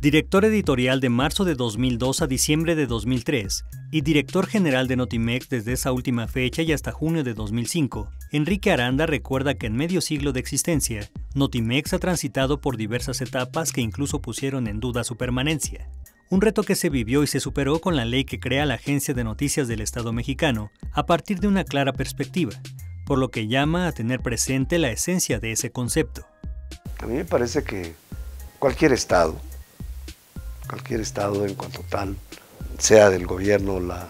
director editorial de marzo de 2002 a diciembre de 2003 y director general de Notimex desde esa última fecha y hasta junio de 2005, Enrique Aranda recuerda que en medio siglo de existencia, Notimex ha transitado por diversas etapas que incluso pusieron en duda su permanencia. Un reto que se vivió y se superó con la ley que crea la Agencia de Noticias del Estado mexicano a partir de una clara perspectiva, por lo que llama a tener presente la esencia de ese concepto. A mí me parece que cualquier Estado, cualquier Estado en cuanto tal, sea del gobierno, la,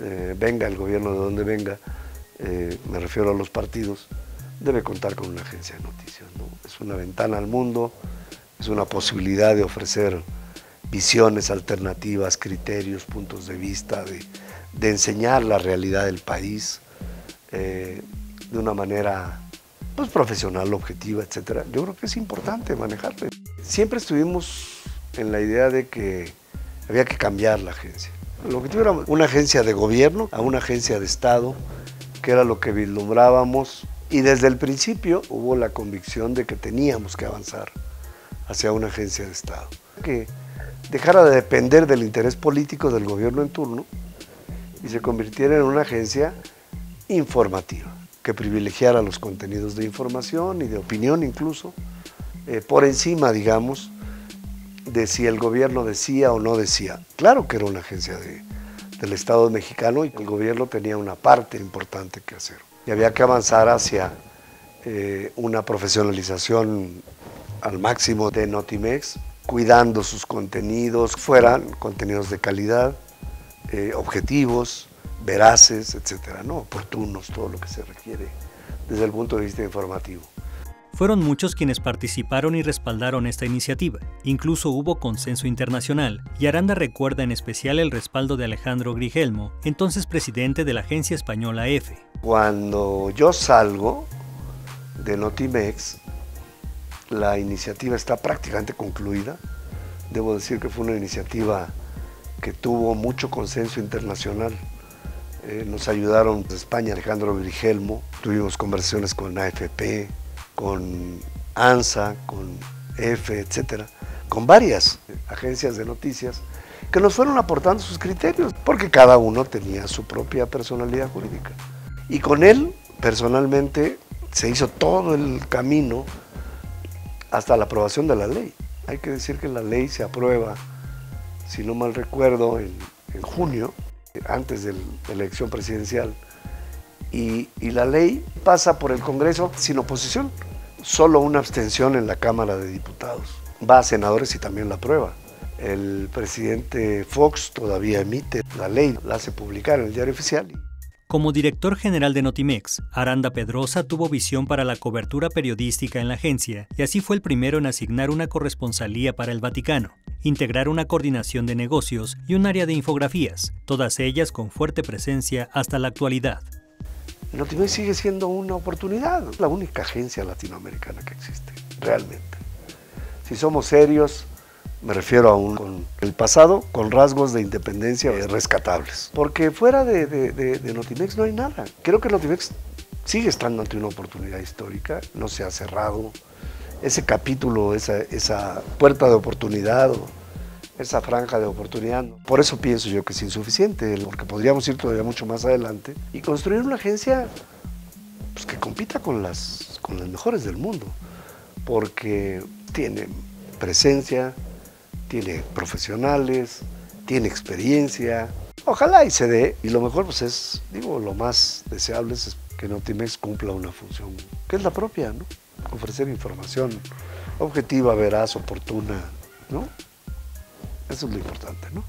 eh, venga el gobierno de donde venga, eh, me refiero a los partidos, debe contar con una agencia de noticias. Es una ventana al mundo, es una posibilidad de ofrecer visiones alternativas, criterios, puntos de vista, de, enseñar la realidad del país eh, de una manera pues, profesional, objetiva, etc. Yo creo que es importante manejarlo. Siempre estuvimos en la idea de que había que cambiar la agencia. El objetivo era una agencia de gobierno a una agencia de Estado, que era lo que vislumbrábamos, y desde el principio hubo la convicción de que teníamos que avanzar hacia una agencia de Estado. Que dejara de depender del interés político del gobierno en turno y se convirtiera en una agencia informativa, que privilegiara los contenidos de información y de opinión incluso, eh, por encima, digamos, de si el gobierno decía o no decía. Claro que era una agencia del Estado mexicano y el gobierno tenía una parte importante que hacer. Y había que avanzar hacia eh, una profesionalización al máximo de Notimex, cuidando sus contenidos, fueran contenidos de calidad, eh, objetivos, veraces, etcétera, ¿no? oportunos, todo lo que se requiere desde el punto de vista informativo. Fueron muchos quienes participaron y respaldaron esta iniciativa. Incluso hubo consenso internacional, y Aranda recuerda en especial el respaldo de Alejandro Grigelmo, entonces presidente de la agencia española EFE. Cuando yo salgo de Notimex, la iniciativa está prácticamente concluida. Debo decir que fue una iniciativa que tuvo mucho consenso internacional. Eh, nos ayudaron España Alejandro Grigelmo, tuvimos conversaciones con AFP, con ANSA, con EFE, etcétera, con varias agencias de noticias que nos fueron aportando sus criterios, porque cada uno tenía su propia personalidad jurídica. Y con él, personalmente, se hizo todo el camino hasta la aprobación de la ley. Hay que decir que la ley se aprueba, si no mal recuerdo, en, junio, antes de la elección presidencial, y, la ley pasa por el Congreso sin oposición, solo una abstención en la Cámara de Diputados. Va a senadores y también la aprueba. El presidente Fox todavía emite la ley, la hace publicar en el diario oficial. Como director general de Notimex, Aranda Pedrosa tuvo visión para la cobertura periodística en la agencia y así fue el primero en asignar una corresponsalía para el Vaticano, integrar una coordinación de negocios y un área de infografías, todas ellas con fuerte presencia hasta la actualidad. Notimex sigue siendo una oportunidad, la única agencia latinoamericana que existe, realmente. Si somos serios, me refiero aún con el pasado, con rasgos de independencia rescatables. Porque fuera de, Notimex no hay nada. Creo que Notimex sigue estando ante una oportunidad histórica, no se ha cerrado. Ese capítulo, esa puerta de oportunidad esa franja de oportunidad. Por eso pienso yo que es insuficiente, porque podríamos ir todavía mucho más adelante y construir una agencia pues, que compita con las, con las mejores del mundo, porque tiene presencia, tiene profesionales, tiene experiencia. Ojalá y se dé, y lo mejor pues es, digo, lo más deseable es que Notimex cumpla una función, que es la propia, ¿no? Ofrecer información objetiva, veraz, oportuna, ¿no? Eso es lo importante, ¿no?